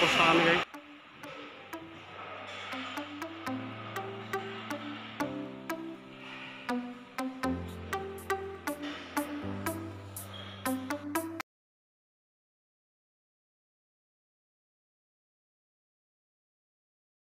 परेशान गई